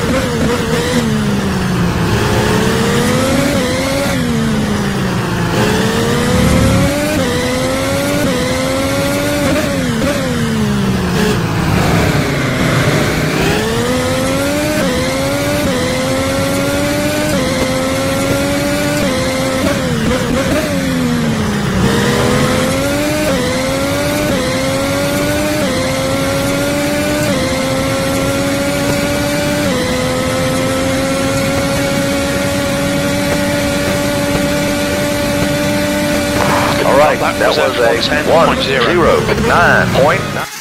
Let's go. Right. that was a a 10.0. 109 point.